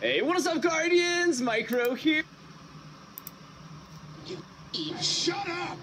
Hey, what is up, Guardians? Micro here. Shut up!